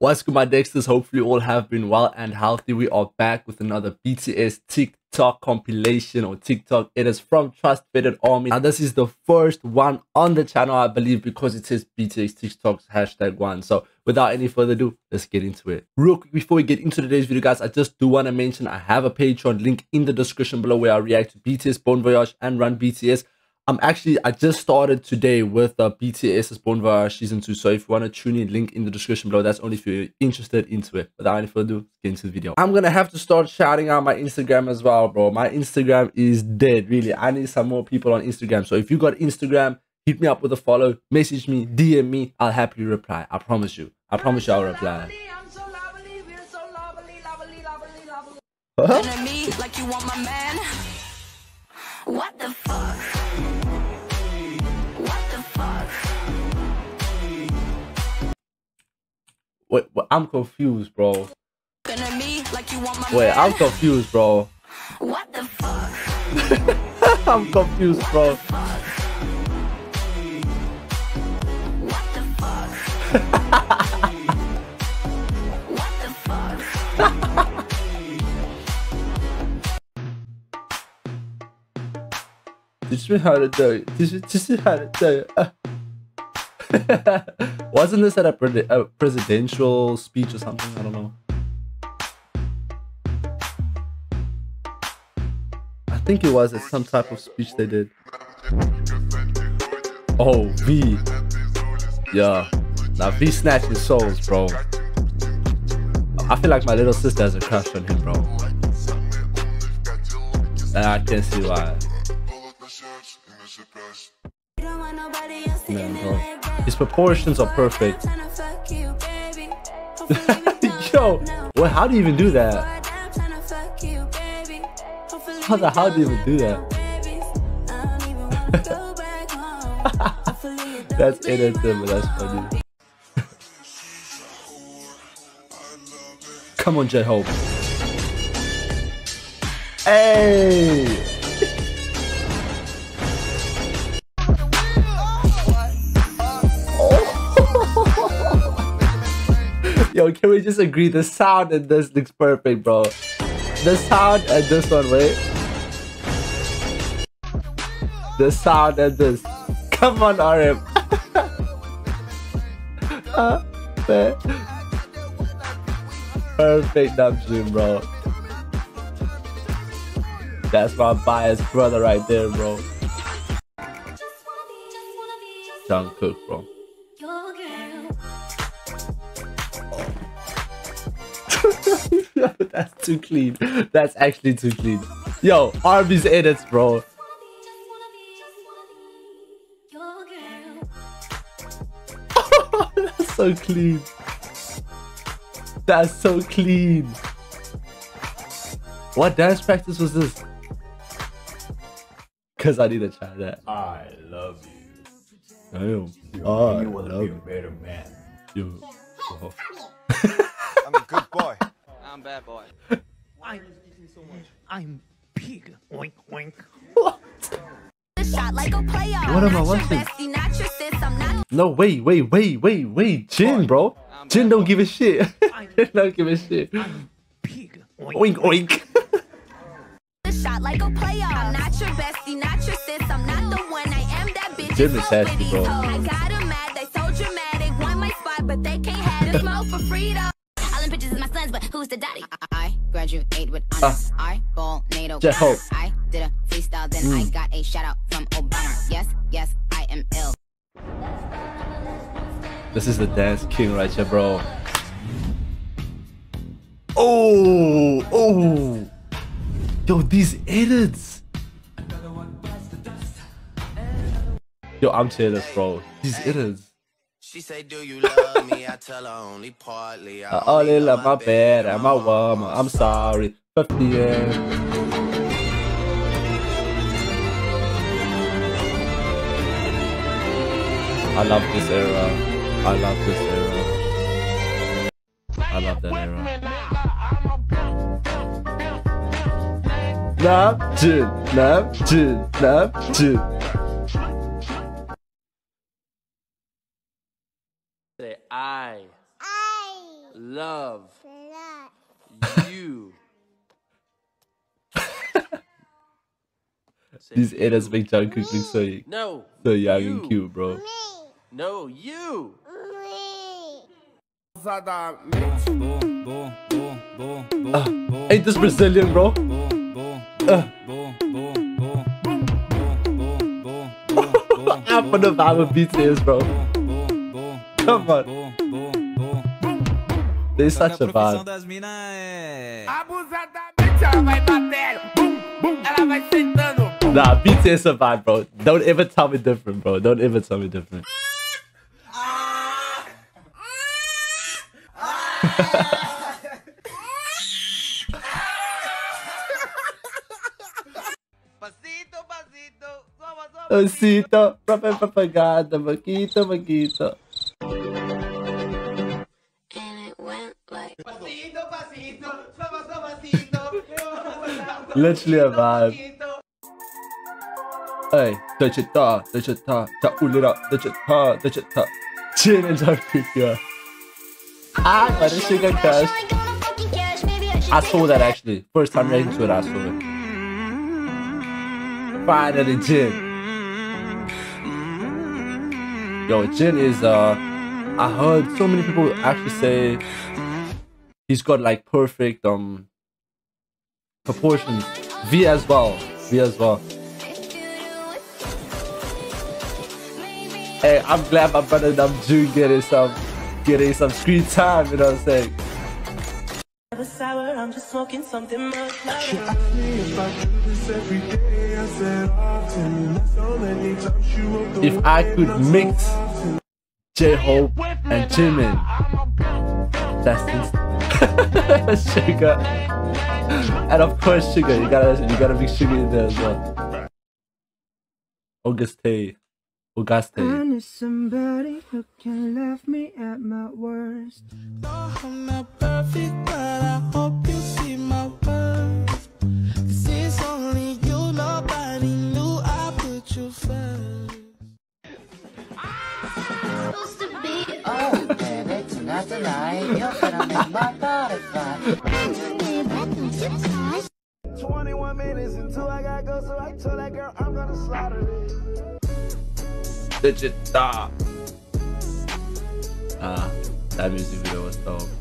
What's good, my Dexters? Hopefully, all have been well and healthy. We are back with another BTS TikTok compilation or TikTok. It is from Trust Fitted Army. Now, this is the first one on the channel, I believe, because it says BTS TikToks hashtag one. So, without any further ado, let's get into it. Real quick, before we get into today's video, guys, I just do want to mention I have a Patreon link in the description below where I react to BTS Bon Voyage and Run BTS. I'm actually, I just started today with uh, BTS's Bon Voyage Season 2. So if you want to tune in, link in the description below. That's only if you're interested into it. Without any further ado, get into the video. I'm going to have to start shouting out my Instagram as well, bro. My Instagram is dead, really. I need some more people on Instagram. So if you got Instagram, hit me up with a follow, message me, DM me. I'll happily reply. I promise you. I promise you I'll reply. Huh? What the fuck? Wait, wait, I'm confused, bro. Wait, I'm confused, bro. What the fuck? I'm confused, bro. What the fuck? what the fuck? Teach me how to do it. Teach me, teach me how to do it. Wasn't this at a, pre a presidential speech or something? I don't know. I think it was at some type of speech they did. Oh, V. Yeah. Now V snatching souls, bro. I feel like my little sister has a crush on him, bro. And I can see why. Proportions are perfect. Yo, what? How do you even do that? How the hell do you even do that? that's innocent, but that's funny. Come on, J-Hope. Hey! We just agree the sound and this looks perfect, bro? The sound and this one, wait. The sound and this. Come on, RM. uh, perfect Namjoon, bro. That's my biased brother right there, bro. Jungkook, bro. That's too clean. That's actually too clean. Yo, Army's edits, bro. That's so clean. That's so clean. What dance practice was this? Cause I need to try that. I love you. Damn. You, I you want to be a better man. You. I'm a good boy. I'm bad boy. I'm so much. I'm big. Oink oink. What? What am I watching? No, wait, wait, wait, wait, wait, Jin, bro. Jin don't give a shit. Jin don't give a shit. Big. Oink oink. Shot like a player. I'm not your bestie, not your sis. I'm not the one. I am that bitch. Jin is nasty, bro. I got him mad. They so dramatic. Want my spot, but they can't have it. Smoke for freedom bitches is but who's the daddy? I graduate with honors. Uh, I ball NATO. Hope. I did a freestyle, then mm. I got a shout out from Obama. Yes, yes, I am ill. This is the dance king right here, bro. Oh, oh. Yo, these edits. Yo, I'm jealous, bro. These edits. She say, Do you love me? I tell her only partly. I, uh, oh, only love my bed and my woman. I'm sorry. 50 years. I love this era. I love this era. I love that era. Neptune, Neptune, Neptune. I, I love you. Say These edits you. make Jungkook look so No. so young you. and cute, bro. No, you. Ain't this Brazilian, bro? I'm ah, for the vibe with BTS, bro. Come on. There's such a vibe. das minas é. Abusadamente ela vai batendo. Bum, bum. Ela vai sentando. Nah, BTS a vibe, bro. Don't ever tell me different, bro. Don't ever tell me different. Pasito, pasito. Soma, soma. Osito, propia propaganda, maquito, maquito. Ul it up, touch it ta, touch it ta. Chin and yeah. Ah, what a sugar crush. I saw that actually. First time reacting to it, I saw it. Finally, Jin. Yo, Jin is uh I heard so many people actually say he's got like perfect um proportions. V as well. V as well. Hey, I'm glad my brother Namjoon getting some getting some screen time, you know what I'm saying? sour, I'm just smoking something much louder. If I could mix J-Hope and Jimin, that's instant. Suga. And of course Suga. You gotta you gotta mix Suga in there as well. Auguste. Auguste. I need somebody who can love me at my worst. I'm not perfect, but I hope you see my worth. This is only you, nobody knew I put you first. Oh, baby, tonight, tonight, you're gonna make my body fly. 21 so I told that girl I'm gonna slaughter it. Digita. Ah, that music video was dope.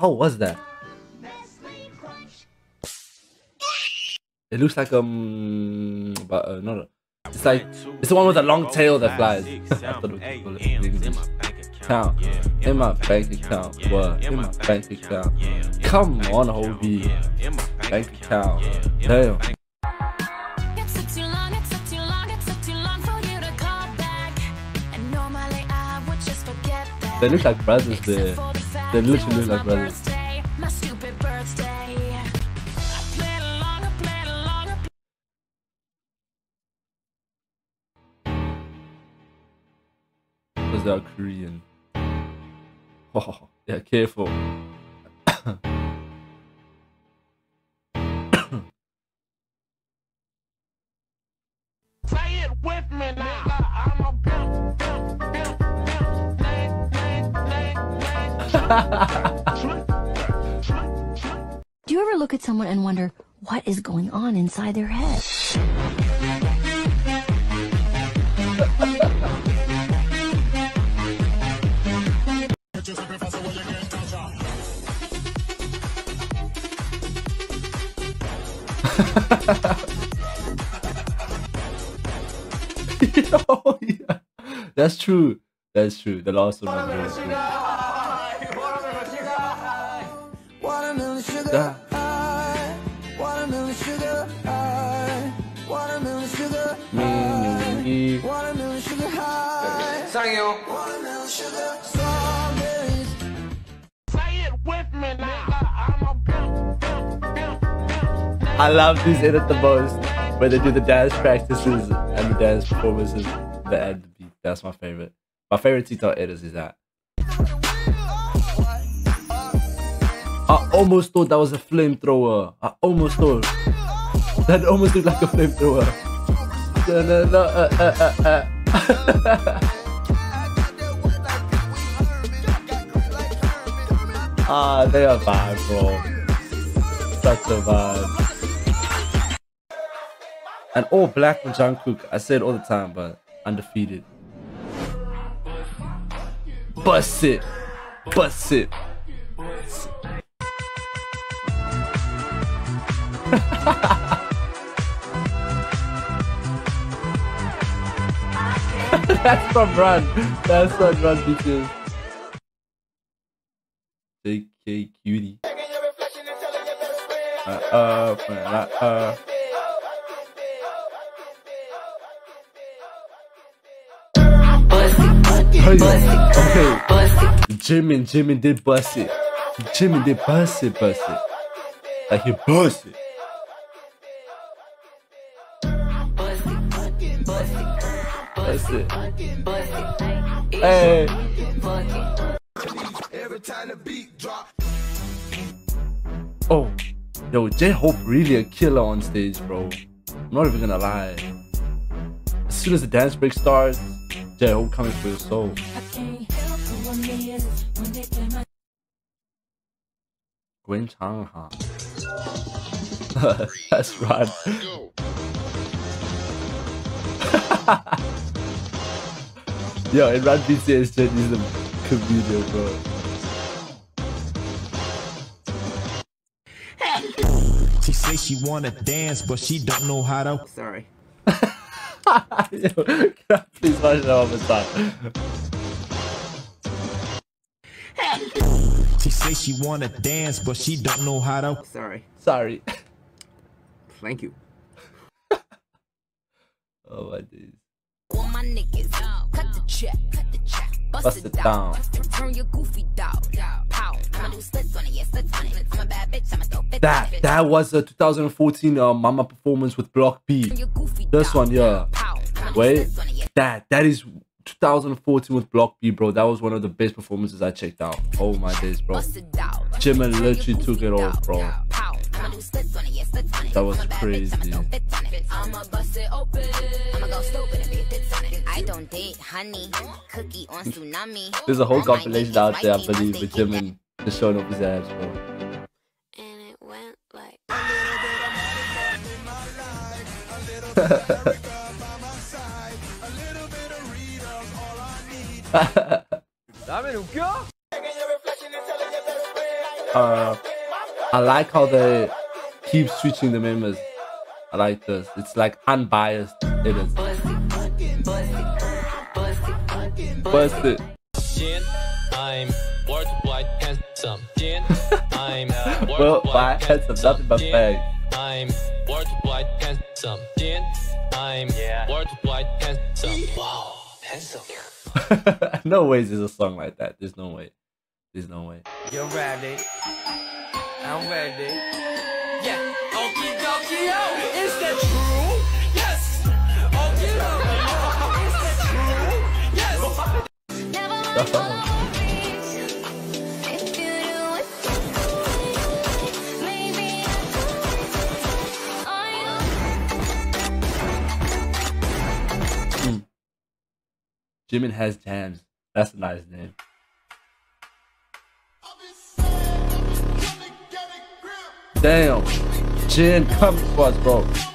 Hell was that? It looks like um, but uh, no, no. It's like it's the one with a long tail that flies. I thought it was cool in Count in my bank account. What in my bank account? Come on, Hobi. Bank account. Damn. They look like brothers there. For the fact They it literally was look like my brothers. birthday, my stupid birthday. I played along, I played along, I Because they are Korean. Oh, yeah, careful. Say it with me now. Do you ever look at someone and wonder what is going on inside their head? oh, yeah. That's true. That's true. The last one sugar watermelon sugar watermelon sugar Me, me, me. watermelon sugar high. Watermelon sugar strawberries. Say it with me now. I'm a. I love these edit the most when they do the dance practices and the dance performances. The end. That's my favorite. My favorite TikTok edits is that. I almost thought that was a flamethrower. I almost thought that almost looked like a flamethrower. No, no, no, uh, uh, uh, uh. Ah, they are bad, bro. Such a vibe. And all black from Jungkook. I say it all the time, but undefeated. Bust it. Bust it. That's from Run. That's from Run Beaches. JK Cutie. Uh, uh, uh, uh. Hey, okay. Jimin, Jimin did bust it. Jimin did bust it, bust it. Like he bust it. Bust it. Hey. Oh, yo, J Hope really a killer on stage, bro. I'm not even gonna lie. As soon as the dance break starts, J Hope coming for your soul. Gwen Changha. That's right. Yo, and Run BTS, Jen is a comedian, bro. She say she wanna dance, but she don't know how to. Sorry. Yo, can I please watch that one more time? She say she wanna dance, but she don't know how to. Sorry. Sorry. Thank you. Oh my days. All my niggas, cut the check, cut the check, bust, Bust it it down. down. Turn your goofy dog, pow. I'ma do splits on it, yeah, splits on it. I'm a bad bitch, I'ma throw fits That that was a 2014 uh, Mama performance with Block B. Turn your goofy This one, yeah. pow. I'ma do Wait, splits on it, yeah. that that is 2014 with Block B, bro. That was one of the best performances I checked out. Oh my days, bro. Bust. Jimin literally took it off, dog, bro. Pow. I'ma do it, yeah, splits on it. That was I'm a bad bitch, I'ma crazy. Throw fits on it. I'ma bust it open. I'ma go stupid and be a tits on it. I don't date honey. Cookie on tsunami. There's a whole my compilation niggas out there, I like me, believe, must with they keep Jimin just showing off his abs, bro. And it went like uh, I like how they keep switching the members. I like this. It's like unbiased. It is. Bust it. Jin, I'm worldwide handsome. Jin, I'm Well, why worldwide handsome? Nothing but Jin, fake. I'm worldwide handsome. Jin, I'm worldwide handsome. Wow, handsome. no ways there's a song like that. There's no way. There's no way. You're ready. I'm ready. Yeah. Okie dokie, yo. Is that true? Do. Jimin has jams. That's a nice name. Damn. Jin, come for us, bro.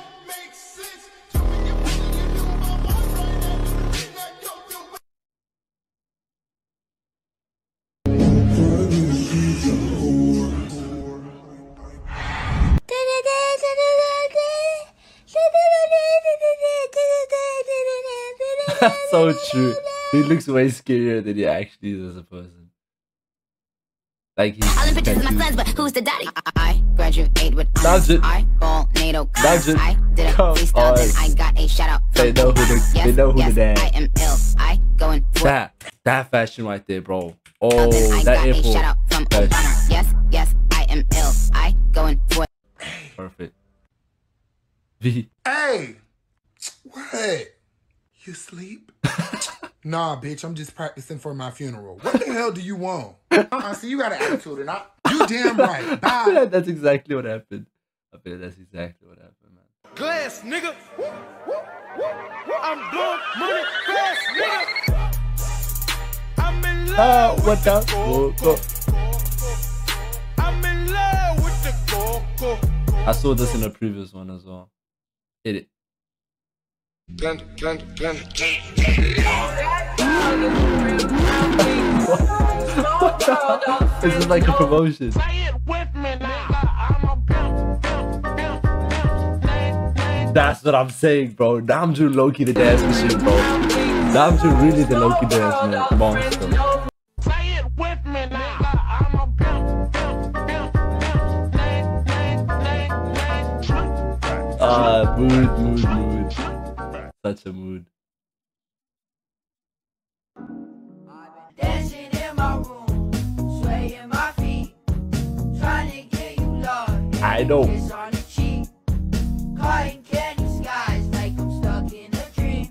so true. He looks way scarier than he actually is as a person. Like he's All the pictures of my sons, but who's the daddy? I graduate with honors. Nudge it. I ball NATO Nudge it. I did a Come freestyle, then on. I got a shout out. They know who the- they yes, know who the yes, dad. I am ill. I going for that that fashion right there, bro. Oh, then Oh, I that got a shout out from Fashion. Obama. Yes, yes, I am ill. I going for Perfect. V. Hey, what? You sleep? nah, bitch. I'm just practicing for my funeral. What the hell do you want? Uh-uh, see, you got an attitude, and I, you damn right. Bye. like that's exactly what happened. I feel that's exactly what happened, man. Glass, nigga. I'm blowing money fast, nigga. I'm in love ah, what with the? the Go, coco. go. I'm in love with the coco. I saw this in a previous one as well. Hit it. This is like a promotion. That's what I'm saying, bro. I'm Loki the dance machine, bro. I'm really the Loki dance man, monster. Mood, uh, mood, mood. Get you love. I know. Kiss on the cheek, caught in candy skies like I'm stuck in a dream.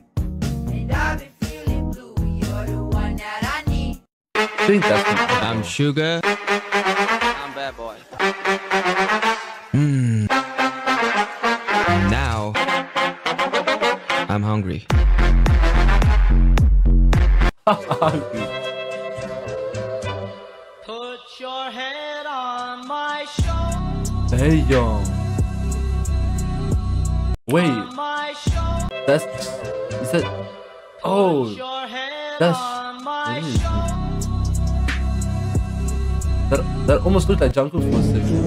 I've been feeling blue, you're the one that I need. I think that's what I'm Sugar. Hey, yo. Wait, that's. Is that. Oh. That's. That, that almost looked like Jungle for a second.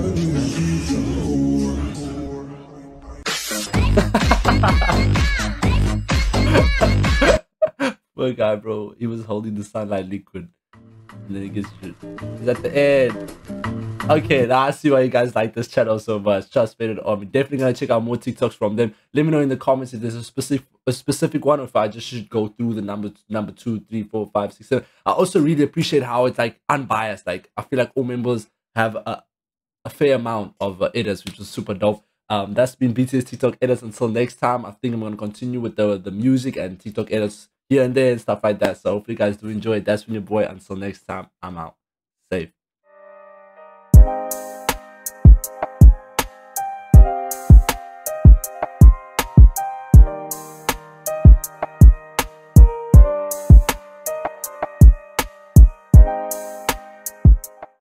Poor guy, bro. He was holding the sunlight liquid. And then it gets He's at the end. Okay, now I see why you guys like this channel so much. Trust me, I'm definitely gonna check out more TikToks from them. Let me know in the comments if there's a specific a specific one, or if I just should go through the number number two, three, four, five, six, seven. I also really appreciate how it's like unbiased. Like I feel like all members have a a fair amount of uh, edits, which is super dope. Um, that's been BTS TikTok edits. Until next time, I think I'm gonna continue with the the music and TikTok edits here and there and stuff like that. So hopefully you guys do enjoy it. That's been your boy. Until next time, I'm out. Safe.